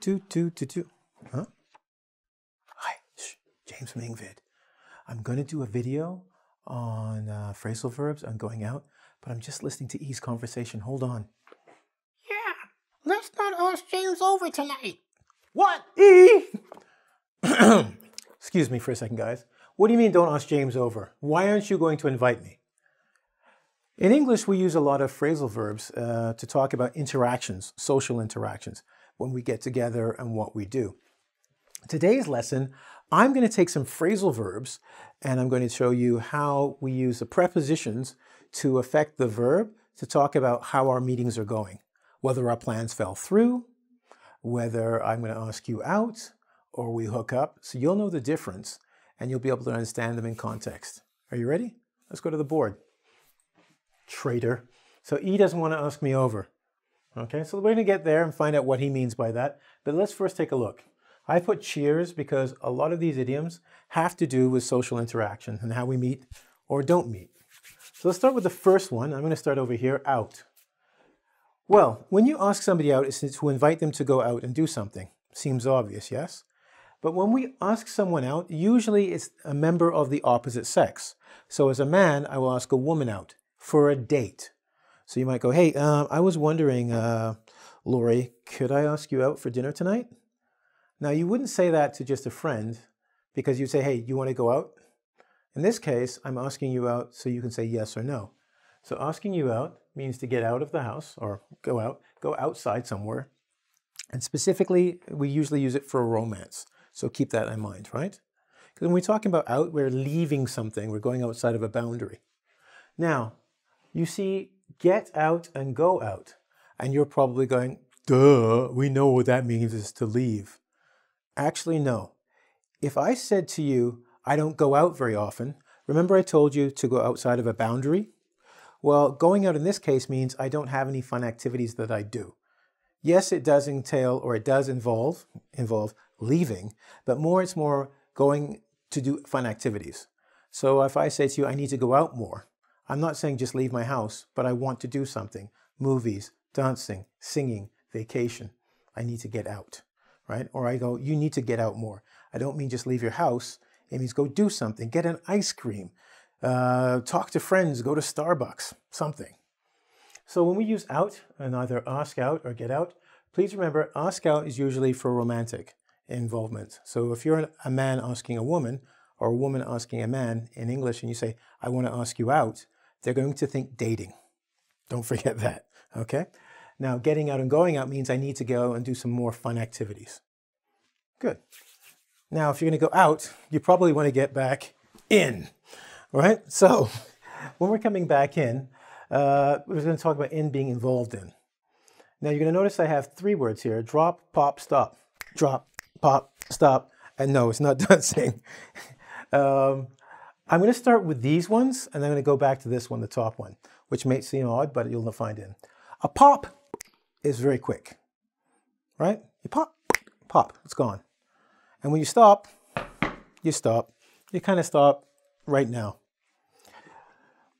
Two, two, two, two. Huh? Hi, Shh. James from engVid. I'm going to do a video on uh, phrasal verbs on going out, but I'm just listening to E's conversation. Hold on. Yeah, let's not ask James over tonight. What? E? Excuse me for a second, guys. What do you mean don't ask James over? Why aren't you going to invite me? In English, we use a lot of phrasal verbs uh, to talk about interactions, social interactions, when we get together and what we do. Today's lesson, I'm going to take some phrasal verbs and I'm going to show you how we use the prepositions to affect the verb to talk about how our meetings are going, whether our plans fell through, whether I'm going to ask you out or we hook up. So you'll know the difference and you'll be able to understand them in context. Are you ready? Let's go to the board. Traitor. So E doesn't want to ask me over. Okay, so we're going to get there and find out what he means by that. But let's first take a look. I put cheers because a lot of these idioms have to do with social interaction and how we meet or don't meet. So let's start with the first one. I'm going to start over here, out. Well, when you ask somebody out, it's to invite them to go out and do something. Seems obvious, yes? But when we ask someone out, usually it's a member of the opposite sex. So as a man, I will ask a woman out for a date. So you might go, hey, uh, I was wondering, uh, Lori, could I ask you out for dinner tonight? Now, you wouldn't say that to just a friend because you'd say, hey, you want to go out? In this case, I'm asking you out so you can say yes or no. So asking you out means to get out of the house or go out, go outside somewhere. And specifically, we usually use it for romance. So keep that in mind, right? Because when we're talking about out, we're leaving something. We're going outside of a boundary. Now, you see get out and go out. And you're probably going, duh, we know what that means is to leave. Actually, no. If I said to you, I don't go out very often, remember I told you to go outside of a boundary? Well, going out in this case means I don't have any fun activities that I do. Yes, it does entail or it does involve involve leaving, but more it's more going to do fun activities. So if I say to you, I need to go out more, I'm not saying just leave my house, but I want to do something. Movies, dancing, singing, vacation. I need to get out, right? Or I go, you need to get out more. I don't mean just leave your house. It means go do something, get an ice cream, uh, talk to friends, go to Starbucks, something. So when we use out and either ask out or get out, please remember ask out is usually for romantic involvement. So if you're a man asking a woman or a woman asking a man in English and you say, I want to ask you out, they're going to think dating. Don't forget that, okay? Now, getting out and going out means I need to go and do some more fun activities. Good. Now, if you're going to go out, you probably want to get back in, right? So, when we're coming back in, uh, we're going to talk about in being involved in. Now, you're going to notice I have three words here drop, pop, stop. Drop, pop, stop. And no, it's not dancing. um, I'm going to start with these ones, and I'm going to go back to this one, the top one, which may seem odd, but you'll find in. A pop is very quick, right? You pop, pop, it's gone. And when you stop, you stop. You kind of stop right now.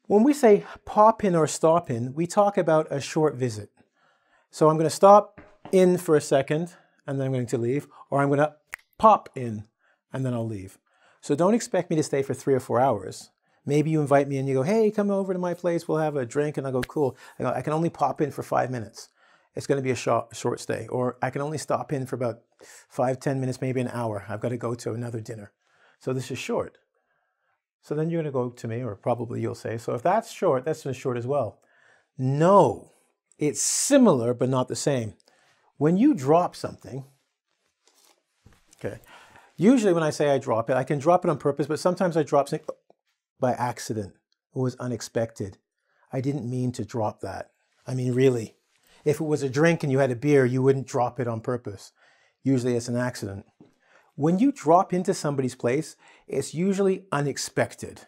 When we say pop in or stop in, we talk about a short visit. So I'm going to stop in for a second, and then I'm going to leave, or I'm going to pop in, and then I'll leave. So don't expect me to stay for three or four hours. Maybe you invite me and you go, hey, come over to my place, we'll have a drink. And I go, cool. I, go, I can only pop in for five minutes. It's going to be a short, stay. Or I can only stop in for about five, ten minutes, maybe an hour. I've got to go to another dinner. So this is short. So then you're going to go to me, or probably you'll say, so if that's short, that's short as well. No, it's similar, but not the same. When you drop something, okay, Usually when I say I drop it, I can drop it on purpose, but sometimes I drop something by accident. It was unexpected. I didn't mean to drop that. I mean, really. If it was a drink and you had a beer, you wouldn't drop it on purpose. Usually it's an accident. When you drop into somebody's place, it's usually unexpected,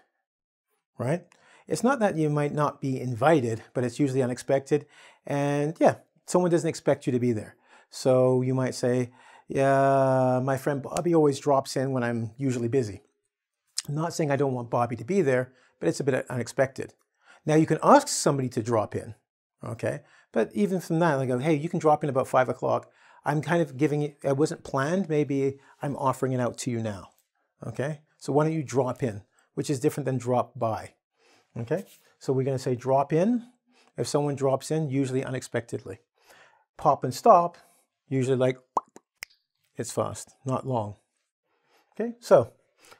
right? It's not that you might not be invited, but it's usually unexpected. And yeah, someone doesn't expect you to be there. So you might say, yeah, my friend Bobby always drops in when I'm usually busy. I'm not saying I don't want Bobby to be there, but it's a bit unexpected. Now you can ask somebody to drop in, okay? But even from that, go, hey, you can drop in about five o'clock. I'm kind of giving it, it wasn't planned. Maybe I'm offering it out to you now. Okay? So why don't you drop in, which is different than drop by. Okay? So we're going to say drop in. If someone drops in, usually unexpectedly. Pop and stop, usually like it's fast, not long. Okay? So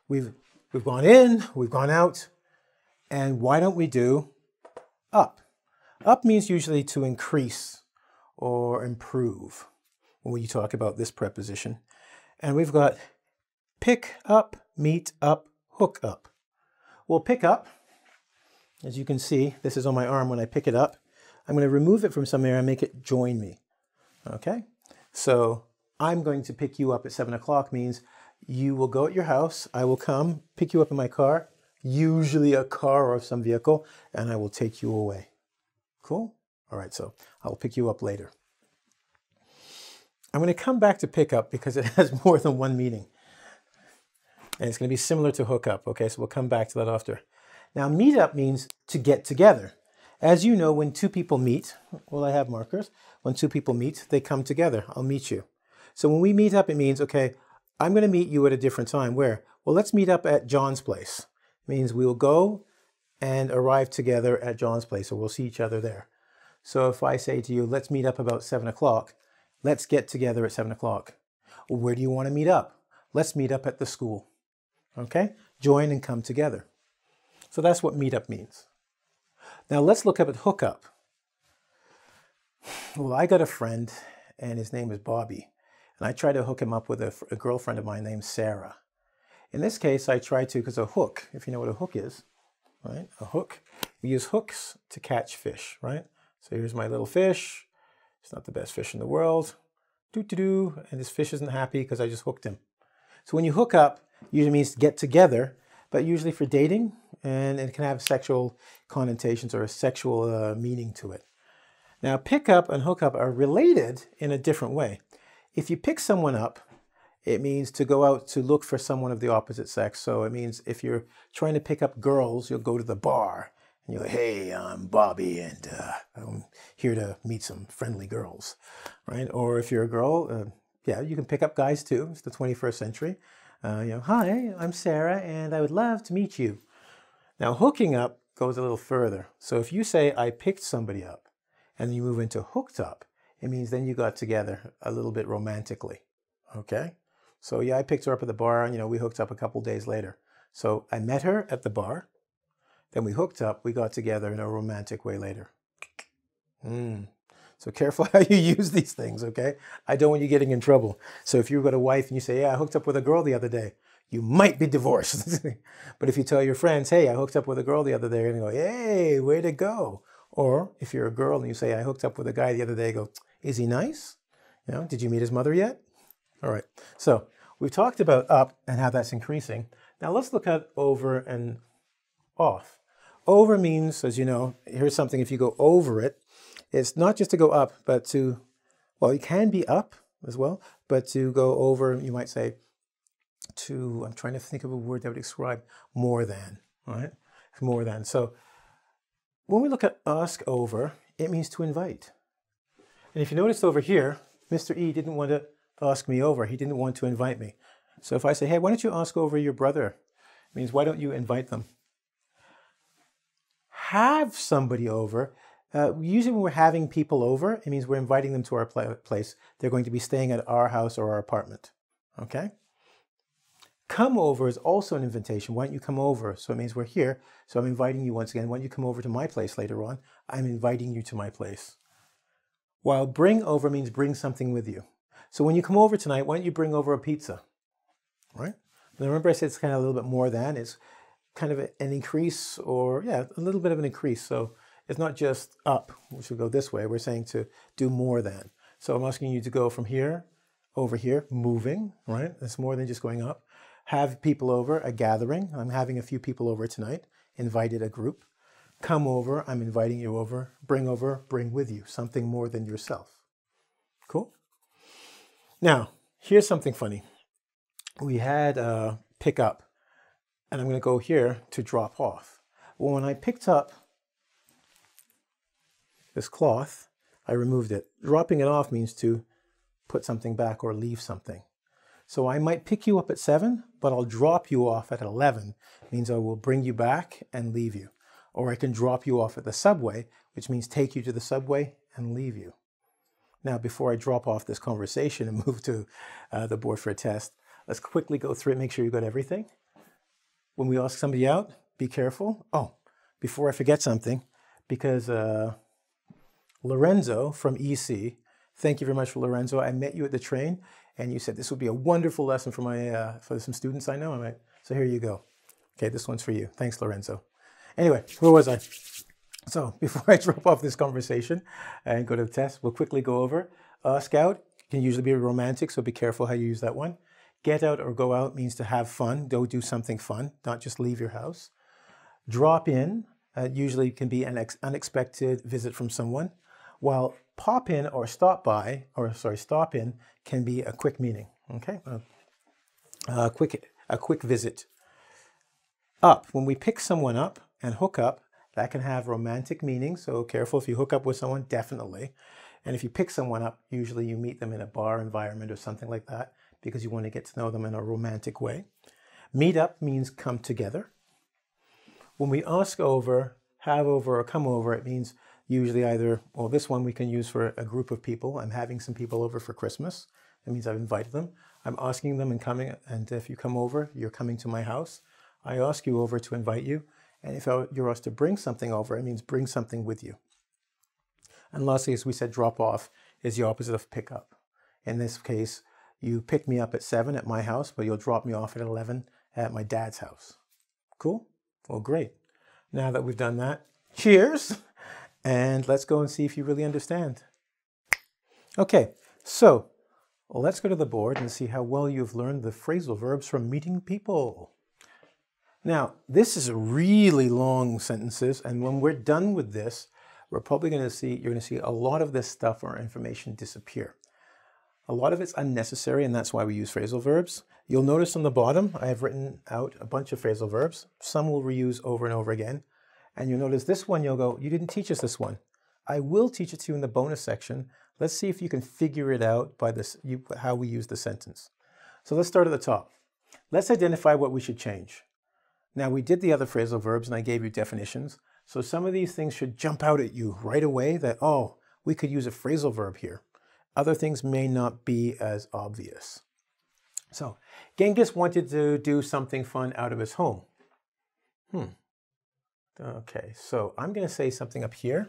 we've we've gone in, we've gone out, and why don't we do up? Up means usually to increase or improve when you talk about this preposition. And we've got pick up, meet up, hook up. Well, pick up, as you can see, this is on my arm when I pick it up. I'm going to remove it from somewhere and make it join me. Okay? So I'm going to pick you up at 7 o'clock means you will go at your house, I will come, pick you up in my car, usually a car or some vehicle, and I will take you away. Cool? All right, so I'll pick you up later. I'm going to come back to pickup because it has more than one meaning. And it's going to be similar to hookup. Okay, so we'll come back to that after. Now, meetup means to get together. As you know, when two people meet, well, I have markers. When two people meet, they come together. I'll meet you. So when we meet up, it means, okay, I'm going to meet you at a different time. Where? Well, let's meet up at John's place. It means we will go and arrive together at John's place, or we'll see each other there. So if I say to you, let's meet up about 7 o'clock, let's get together at 7 o'clock. Well, where do you want to meet up? Let's meet up at the school. Okay? Join and come together. So that's what meetup means. Now let's look up at hookup. Well, I got a friend, and his name is Bobby, and I tried to hook him up with a, a girlfriend of mine named Sarah. In this case, I tried to, because a hook, if you know what a hook is, right? A hook. We use hooks to catch fish, right? So here's my little fish. It's not the best fish in the world. Doo doo doo. And this fish isn't happy because I just hooked him. So when you hook up, usually means get together, but usually for dating, and it can have sexual connotations or a sexual uh, meaning to it. Now, pick up and hook up are related in a different way. If you pick someone up, it means to go out to look for someone of the opposite sex. So it means if you're trying to pick up girls, you'll go to the bar and you're like, hey, I'm Bobby and uh, I'm here to meet some friendly girls, right? Or if you're a girl, uh, yeah, you can pick up guys too. It's the 21st century. Uh, you know, hi, I'm Sarah and I would love to meet you. Now, hooking up goes a little further. So if you say, I picked somebody up, and you move into hooked up, it means then you got together a little bit romantically. Okay? So yeah, I picked her up at the bar, and you know, we hooked up a couple days later. So I met her at the bar, then we hooked up, we got together in a romantic way later. Mm. So careful how you use these things, okay? I don't want you getting in trouble. So if you've got a wife and you say, Yeah, I hooked up with a girl the other day, you might be divorced. but if you tell your friends, Hey, I hooked up with a girl the other day, and go, Hey, way to go. Or if you're a girl and you say, I hooked up with a guy the other day, go, Is he nice? You know, did you meet his mother yet? All right. So we've talked about up and how that's increasing. Now let's look at over and off. Over means, as you know, here's something if you go over it, it's not just to go up, but to, well, it can be up as well, but to go over, you might say, to, I'm trying to think of a word that would describe more than, right? More than. So when we look at ask over, it means to invite. And if you noticed over here, Mr. E didn't want to ask me over. He didn't want to invite me. So if I say, hey, why don't you ask over your brother? It means, why don't you invite them? Have somebody over. Uh, usually when we're having people over, it means we're inviting them to our place. They're going to be staying at our house or our apartment. Okay? Come over is also an invitation. Why don't you come over? So it means we're here. So I'm inviting you once again. Why don't you come over to my place later on? I'm inviting you to my place. While bring over means bring something with you. So when you come over tonight, why don't you bring over a pizza? Right? Now remember I said it's kind of a little bit more than. It's kind of an increase or, yeah, a little bit of an increase. So it's not just up, which would go this way. We're saying to do more than. So I'm asking you to go from here over here, moving, right? It's more than just going up have people over, a gathering. I'm having a few people over tonight, invited a group. Come over, I'm inviting you over. Bring over, bring with you something more than yourself. Cool? Now, here's something funny. We had a pick up, and I'm going to go here to drop off. Well, when I picked up this cloth, I removed it. Dropping it off means to put something back or leave something. So I might pick you up at 7, but I'll drop you off at 11. means I will bring you back and leave you. Or I can drop you off at the subway, which means take you to the subway and leave you. Now, before I drop off this conversation and move to uh, the board for a test, let's quickly go through it, make sure you got everything. When we ask somebody out, be careful. Oh, before I forget something, because uh, Lorenzo from EC, thank you very much for Lorenzo. I met you at the train and you said this would be a wonderful lesson for my uh, for some students I know. I'm like, so here you go. Okay, this one's for you. Thanks, Lorenzo. Anyway, where was I? So before I drop off this conversation and go to the test, we'll quickly go over. Uh, scout can usually be romantic, so be careful how you use that one. Get out or go out means to have fun. Go do something fun, not just leave your house. Drop in uh, usually can be an unexpected visit from someone, while pop in or stop by, or sorry, stop in can be a quick meeting. Okay, a quick a quick visit. Up when we pick someone up and hook up, that can have romantic meaning. So careful if you hook up with someone, definitely. And if you pick someone up, usually you meet them in a bar environment or something like that because you want to get to know them in a romantic way. Meet up means come together. When we ask over, have over, or come over, it means usually either, well, this one we can use for a group of people. I'm having some people over for Christmas. That means I've invited them. I'm asking them and coming, and if you come over, you're coming to my house. I ask you over to invite you. And if you're asked to bring something over, it means bring something with you. And lastly, as we said, drop off is the opposite of pick up. In this case, you pick me up at 7 at my house, but you'll drop me off at 11 at my dad's house. Cool? Well, great. Now that we've done that, cheers! And let's go and see if you really understand. Okay, so let's go to the board and see how well you've learned the phrasal verbs from meeting people. Now, this is really long sentences, and when we're done with this, we're probably going to see, you're going to see a lot of this stuff or information disappear. A lot of it's unnecessary, and that's why we use phrasal verbs. You'll notice on the bottom, I have written out a bunch of phrasal verbs. Some we'll reuse over and over again. And you'll notice this one, you'll go, you didn't teach us this one. I will teach it to you in the bonus section. Let's see if you can figure it out by this, you, how we use the sentence. So let's start at the top. Let's identify what we should change. Now we did the other phrasal verbs and I gave you definitions. So some of these things should jump out at you right away that, oh, we could use a phrasal verb here. Other things may not be as obvious. So Genghis wanted to do something fun out of his home. Hmm, Okay, so I'm going to say something up here.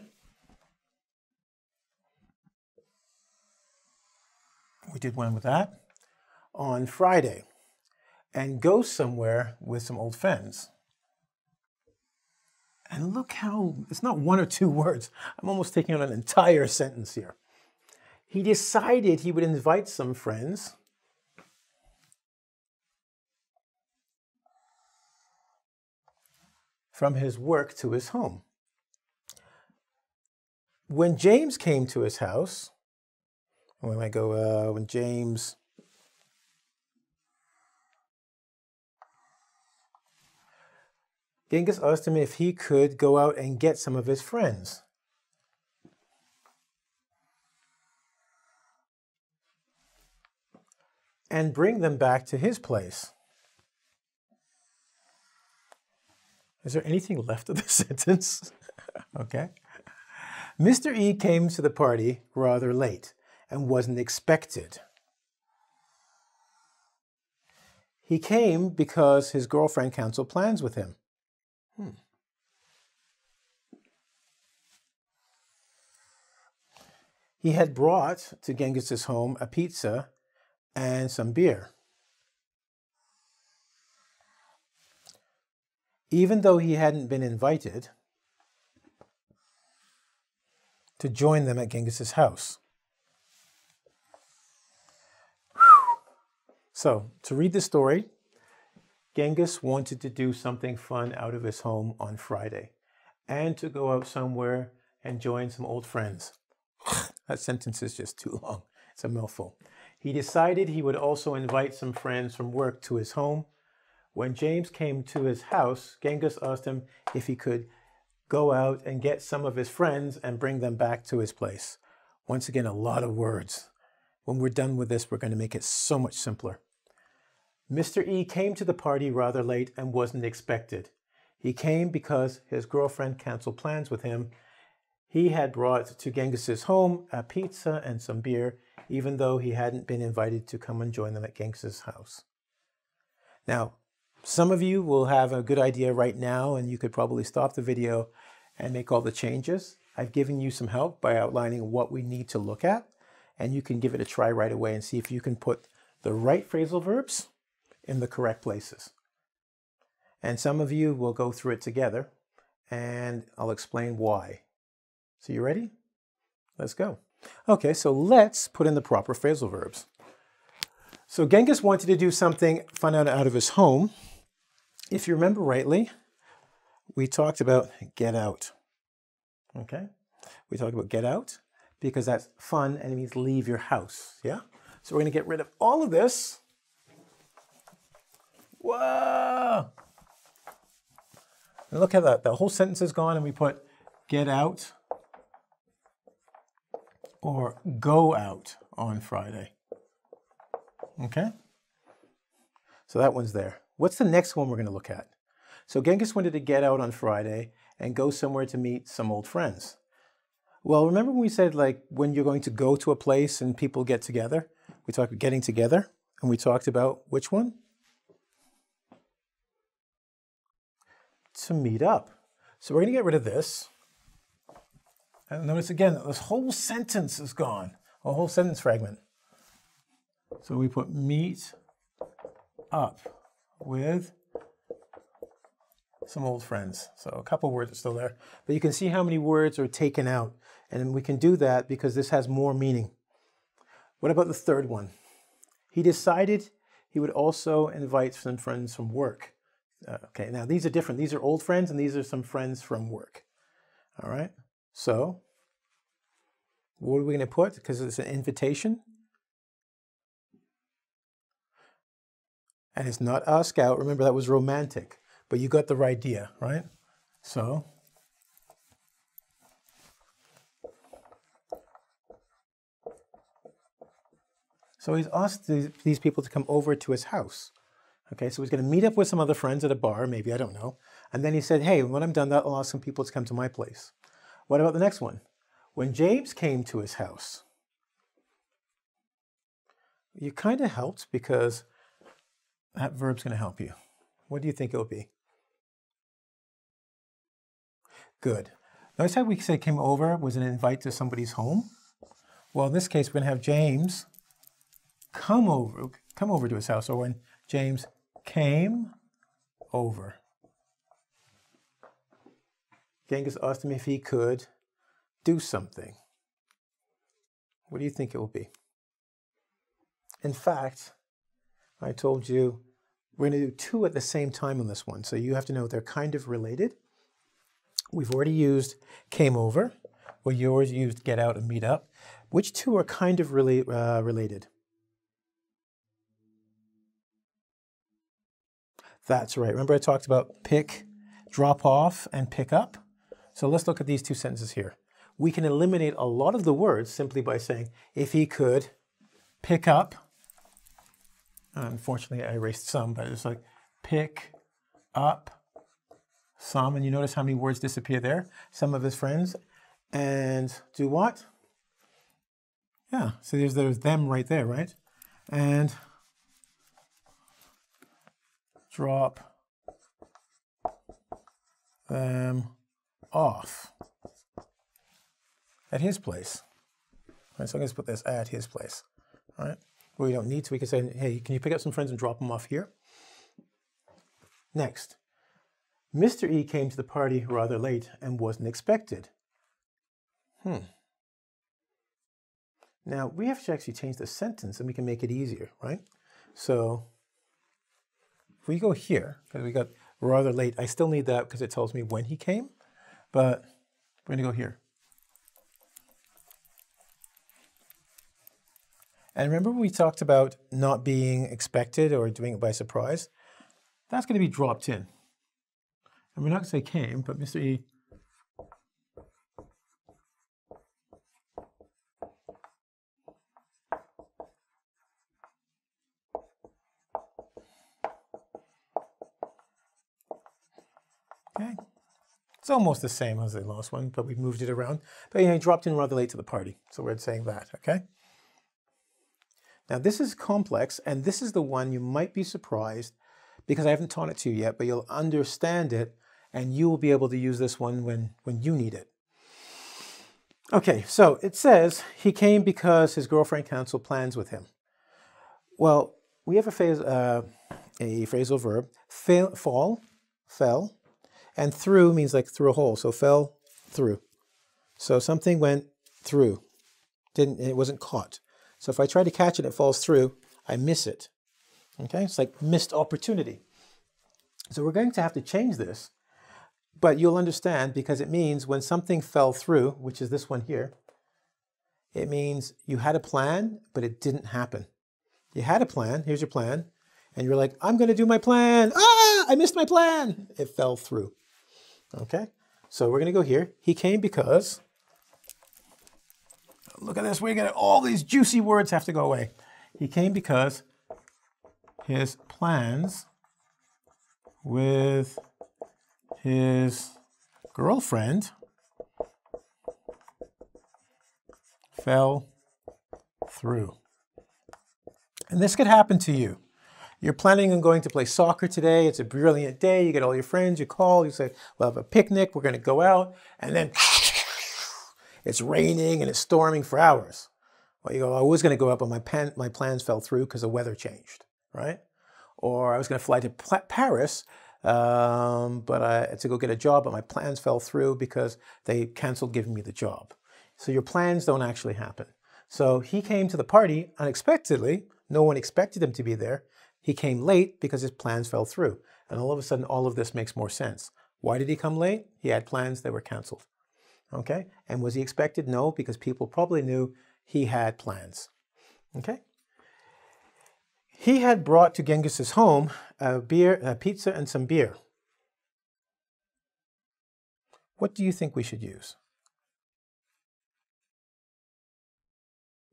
We did one with that on Friday and go somewhere with some old friends. And look how it's not one or two words. I'm almost taking on an entire sentence here. He decided he would invite some friends from his work to his home. When James came to his house, when I go, uh, when James Genghis asked him if he could go out and get some of his friends. And bring them back to his place. Is there anything left of the sentence? okay. Mr. E came to the party rather late and wasn't expected. He came because his girlfriend canceled plans with him. Hmm. He had brought to Genghis's home a pizza and some beer. Even though he hadn't been invited to join them at Genghis's house. So, to read the story, Genghis wanted to do something fun out of his home on Friday and to go out somewhere and join some old friends. that sentence is just too long. It's a mouthful. He decided he would also invite some friends from work to his home when James came to his house, Genghis asked him if he could go out and get some of his friends and bring them back to his place. Once again, a lot of words. When we're done with this, we're going to make it so much simpler. Mr. E came to the party rather late and wasn't expected. He came because his girlfriend canceled plans with him. He had brought to Genghis's home a pizza and some beer, even though he hadn't been invited to come and join them at Genghis's house. Now, some of you will have a good idea right now, and you could probably stop the video and make all the changes. I've given you some help by outlining what we need to look at, and you can give it a try right away and see if you can put the right phrasal verbs in the correct places. And some of you will go through it together, and I'll explain why. So you ready? Let's go. Okay, so let's put in the proper phrasal verbs. So Genghis wanted to do something fun out, out of his home. If you remember rightly, we talked about get out. Okay? We talked about get out because that's fun and it means leave your house. Yeah? So we're going to get rid of all of this. Whoa! And look at that. The whole sentence is gone and we put get out or go out on Friday. Okay? So that one's there. What's the next one we're going to look at? So Genghis wanted to get out on Friday and go somewhere to meet some old friends. Well, remember when we said like when you're going to go to a place and people get together? We talked about getting together and we talked about which one? To meet up. So we're going to get rid of this. And notice again, this whole sentence is gone, a whole sentence fragment. So we put meet up with some old friends. So a couple words are still there. But you can see how many words are taken out. And we can do that because this has more meaning. What about the third one? He decided he would also invite some friends from work. Uh, okay, now these are different. These are old friends and these are some friends from work. All right, so what are we going to put? Because it's an invitation. And it's not a scout. Remember, that was romantic, but you got the right idea, right? So, so he's asked these people to come over to his house. Okay, so he's going to meet up with some other friends at a bar, maybe, I don't know. And then he said, hey, when I'm done, that, I'll ask some people to come to my place. What about the next one? When James came to his house, you kind of helped because that verb's going to help you. What do you think it will be? Good. Notice how we said came over was an invite to somebody's home? Well, in this case, we're going to have James come over, come over to his house, or when James came over. Genghis asked him if he could do something. What do you think it will be? In fact, I told you we're going to do two at the same time on this one. So you have to know they're kind of related. We've already used came over. Well, yours used get out and meet up. Which two are kind of really, uh, related? That's right. Remember I talked about pick, drop off, and pick up? So let's look at these two sentences here. We can eliminate a lot of the words simply by saying, if he could pick up Unfortunately, I erased some, but it's like pick up some, and you notice how many words disappear there? Some of his friends. And do what? Yeah, so there's, there's them right there, right? And drop them off at his place. All right, so I'm going to put this at his place. All right where we don't need to, we can say, hey, can you pick up some friends and drop them off here? Next, Mr. E came to the party rather late and wasn't expected. Hmm. Now, we have to actually change the sentence and we can make it easier, right? So, if we go here, because we got rather late, I still need that because it tells me when he came, but we're going to go here. And remember we talked about not being expected or doing it by surprise? That's going to be dropped in. And we're not going to say came, but Mr. E Okay. It's almost the same as the last one, but we've moved it around. But you know, he dropped in rather late to the party, so we're saying that, okay? Now this is complex, and this is the one you might be surprised because I haven't taught it to you yet, but you'll understand it and you will be able to use this one when, when you need it. Okay, so it says he came because his girlfriend canceled plans with him. Well, we have a, phase, uh, a phrasal verb, fail, fall, fell, and through means like through a hole, so fell through. So something went through, didn't it wasn't caught. So if I try to catch it, it falls through, I miss it. Okay, it's like missed opportunity. So we're going to have to change this, but you'll understand because it means when something fell through, which is this one here, it means you had a plan, but it didn't happen. You had a plan, here's your plan, and you're like, I'm going to do my plan. Ah, I missed my plan. It fell through. Okay, so we're going to go here. He came because, look at this, we're going to, all these juicy words have to go away. He came because his plans with his girlfriend fell through. And this could happen to you. You're planning on going to play soccer today. It's a brilliant day. You get all your friends, you call, you say, we'll have a picnic, we're going to go out. And then it's raining and it's storming for hours. Well, you go, I was going to go up, but my, pan, my plans fell through because the weather changed, right? Or I was going to fly to Paris, um, but I, to go get a job, but my plans fell through because they canceled giving me the job. So your plans don't actually happen. So he came to the party unexpectedly. No one expected him to be there. He came late because his plans fell through. And all of a sudden, all of this makes more sense. Why did he come late? He had plans that were canceled. Okay? And was he expected? No, because people probably knew he had plans. Okay? He had brought to Genghis's home a beer, a pizza, and some beer. What do you think we should use?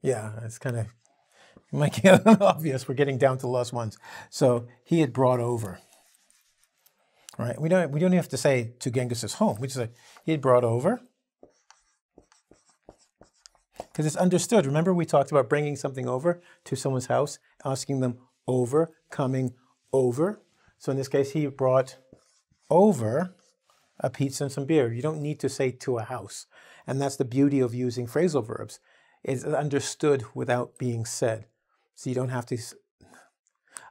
Yeah, it's kind of might get obvious. We're getting down to the last ones. So he had brought over. Right? We don't we don't have to say to Genghis's home. We just say he had brought over. Because it's understood. Remember we talked about bringing something over to someone's house, asking them over, coming over. So in this case, he brought over a pizza and some beer. You don't need to say to a house. And that's the beauty of using phrasal verbs. It's understood without being said. So you don't have to,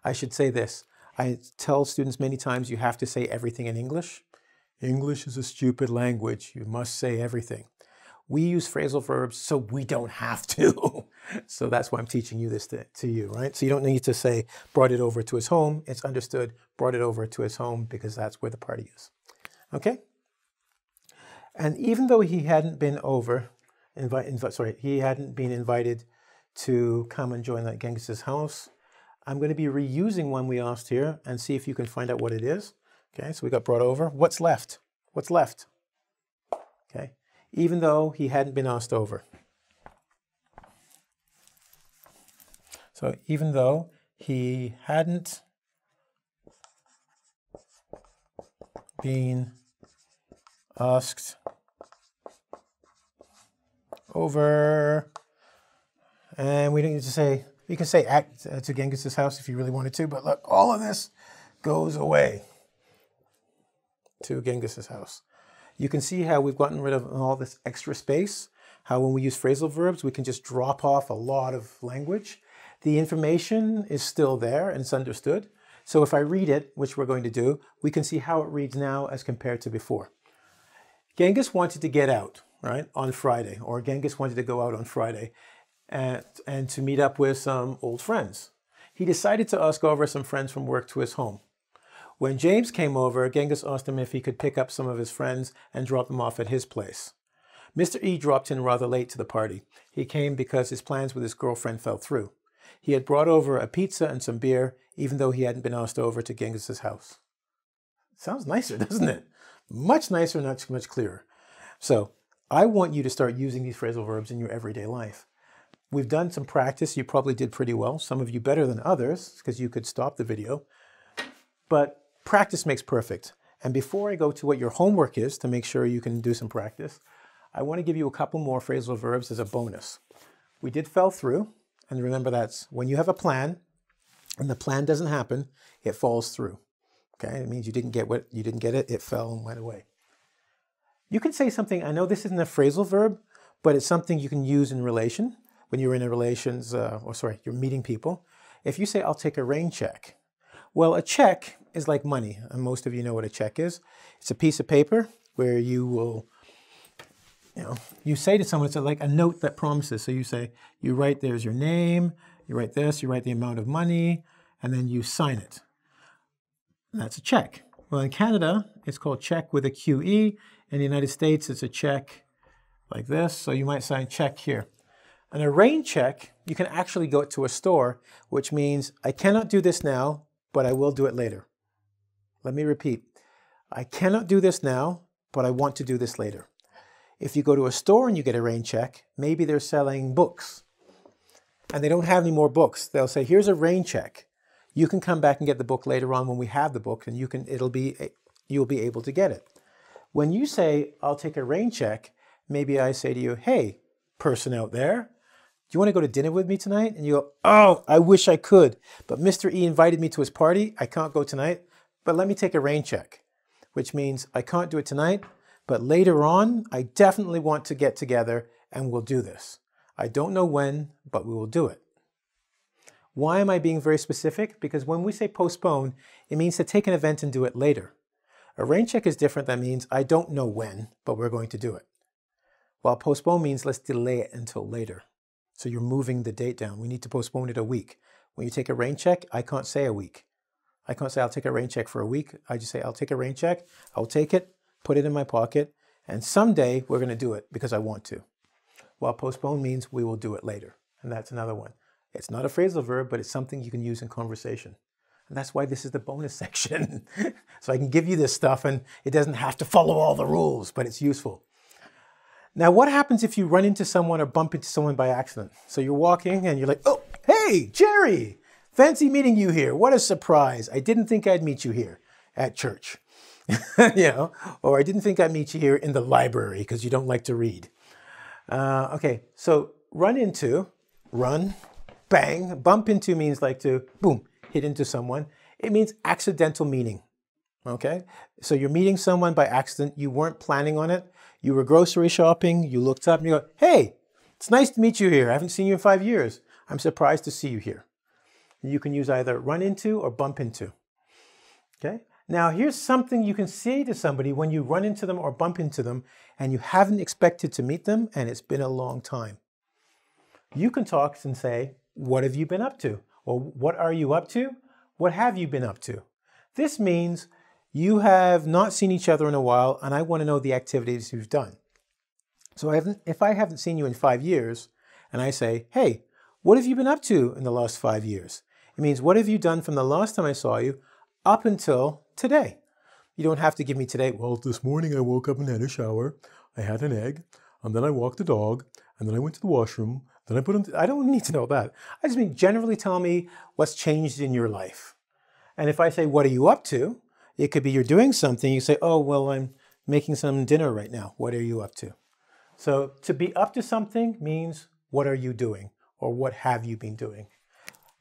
I should say this. I tell students many times you have to say everything in English. English is a stupid language. You must say everything. We use phrasal verbs so we don't have to. so that's why I'm teaching you this to, to, you, right? So you don't need to say brought it over to his home. It's understood brought it over to his home because that's where the party is. Okay? And even though he hadn't been over, invite sorry, he hadn't been invited to come and join that Genghis's house. I'm going to be reusing one we asked here and see if you can find out what it is. Okay, so we got brought over. What's left? What's left? Okay, even though he hadn't been asked over. So even though he hadn't been asked over and we don't need to say, you can say act uh, to Genghis's house if you really wanted to, but look, all of this goes away to Genghis's house. You can see how we've gotten rid of all this extra space, how when we use phrasal verbs, we can just drop off a lot of language. The information is still there and it's understood. So if I read it, which we're going to do, we can see how it reads now as compared to before. Genghis wanted to get out, right, on Friday, or Genghis wanted to go out on Friday and, and to meet up with some old friends. He decided to ask over some friends from work to his home. When James came over, Genghis asked him if he could pick up some of his friends and drop them off at his place. Mr. E dropped in rather late to the party. He came because his plans with his girlfriend fell through. He had brought over a pizza and some beer, even though he hadn't been asked over to Genghis's house. Sounds nicer, doesn't it? Much nicer, much, much clearer. So, I want you to start using these phrasal verbs in your everyday life. We've done some practice. You probably did pretty well. Some of you better than others because you could stop the video. But practice makes perfect. And before I go to what your homework is to make sure you can do some practice, I want to give you a couple more phrasal verbs as a bonus. We did fell through, and remember that's when you have a plan and the plan doesn't happen, it falls through. Okay, it means you didn't get what you didn't get it, it fell and went away. You can say something, I know this isn't a phrasal verb, but it's something you can use in relation when you're in a relations, uh, or sorry, you're meeting people. If you say, I'll take a rain check, well, a check is like money, and most of you know what a check is. It's a piece of paper where you will, you know, you say to someone, it's like a note that promises. So you say, you write, there's your name, you write this, you write the amount of money, and then you sign it. And that's a check. Well, in Canada, it's called check with a QE. In the United States, it's a check like this. So you might sign check here. An arrain check, you can actually go to a store, which means I cannot do this now, but I will do it later. Let me repeat. I cannot do this now, but I want to do this later. If you go to a store and you get a rain check, maybe they're selling books and they don't have any more books. They'll say, here's a rain check. You can come back and get the book later on when we have the book and you can, it'll be, you'll be able to get it. When you say, I'll take a rain check, maybe I say to you, hey, person out there, you want to go to dinner with me tonight? And you go, oh, I wish I could, but Mr. E invited me to his party. I can't go tonight, but let me take a rain check, which means I can't do it tonight, but later on, I definitely want to get together and we'll do this. I don't know when, but we will do it. Why am I being very specific? Because when we say postpone, it means to take an event and do it later. A rain check is different. That means I don't know when, but we're going to do it. While postpone means let's delay it until later. So you're moving the date down. We need to postpone it a week. When you take a rain check, I can't say a week. I can't say I'll take a rain check for a week. I just say I'll take a rain check. I'll take it, put it in my pocket, and someday we're going to do it because I want to. While postpone means we will do it later. And that's another one. It's not a phrasal verb, but it's something you can use in conversation. And that's why this is the bonus section. so I can give you this stuff and it doesn't have to follow all the rules, but it's useful. Now, what happens if you run into someone or bump into someone by accident? So you're walking and you're like, oh, hey, Jerry, fancy meeting you here. What a surprise. I didn't think I'd meet you here at church. you know, or I didn't think I'd meet you here in the library because you don't like to read. Uh, okay, so run into, run, bang, bump into means like to, boom, hit into someone. It means accidental meeting. Okay, so you're meeting someone by accident. You weren't planning on it. You were grocery shopping. You looked up and you go, hey, it's nice to meet you here. I haven't seen you in five years. I'm surprised to see you here. You can use either run into or bump into. Okay, now here's something you can say to somebody when you run into them or bump into them and you haven't expected to meet them and it's been a long time. You can talk and say, what have you been up to? Or what are you up to? What have you been up to? This means you have not seen each other in a while, and I want to know the activities you've done. So I if I haven't seen you in five years, and I say, hey, what have you been up to in the last five years? It means, what have you done from the last time I saw you up until today? You don't have to give me today, well, this morning I woke up and had a shower, I had an egg, and then I walked the dog, and then I went to the washroom, then I put on, I don't need to know that. I just mean generally tell me what's changed in your life. And if I say, what are you up to? It could be you're doing something, you say, oh, well, I'm making some dinner right now. What are you up to? So to be up to something means what are you doing or what have you been doing?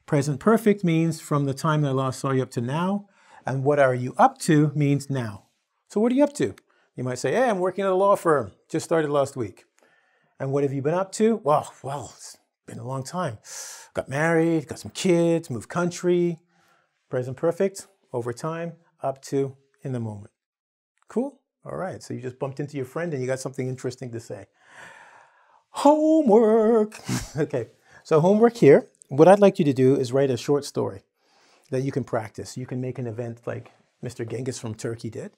Present perfect means from the time that I last saw you up to now. And what are you up to means now. So what are you up to? You might say, hey, I'm working at a law firm. Just started last week. And what have you been up to? Well, well, it's been a long time. Got married, got some kids, moved country. Present perfect, over time up to in the moment. Cool? All right, so you just bumped into your friend and you got something interesting to say. Homework. okay, so homework here. What I'd like you to do is write a short story that you can practice. You can make an event like Mr. Genghis from Turkey did,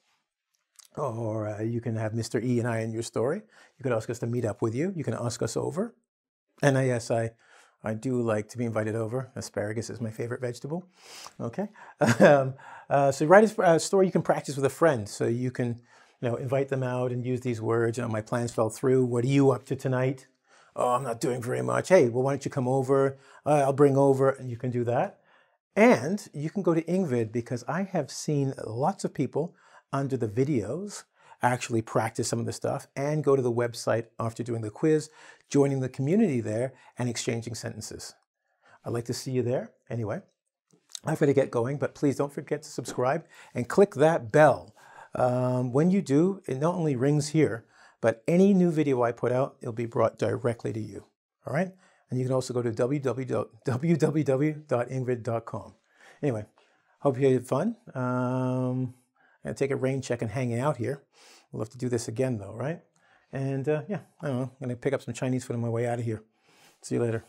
or uh, you can have Mr. E and I in your story. You could ask us to meet up with you. You can ask us over. And I, do like to be invited over. Asparagus is my favorite vegetable. Okay. um, uh, so write a story you can practice with a friend. So you can, you know, invite them out and use these words. You know, my plans fell through. What are you up to tonight? Oh, I'm not doing very much. Hey, well, why don't you come over? Uh, I'll bring over, and you can do that. And you can go to Engvid because I have seen lots of people under the videos, actually practice some of the stuff, and go to the website after doing the quiz, joining the community there, and exchanging sentences. I'd like to see you there. Anyway, I've got to get going, but please don't forget to subscribe and click that bell. Um, when you do, it not only rings here, but any new video I put out, it'll be brought directly to you. All right? And you can also go to www.engvid.com. Anyway, hope you had fun. Um, To take a rain check and hanging out here. We'll have to do this again, though, right? And uh, yeah, I don't know. I'm to pick up some Chinese food on my way out of here. See you later.